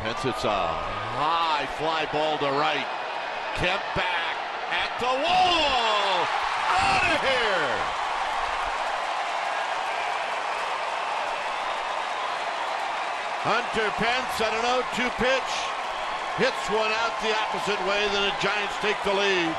Pence, it's a high fly ball to right. Kemp back at the wall. Out of here. Hunter Pence at an 0-2 pitch. Hits one out the opposite way, then the Giants take the lead.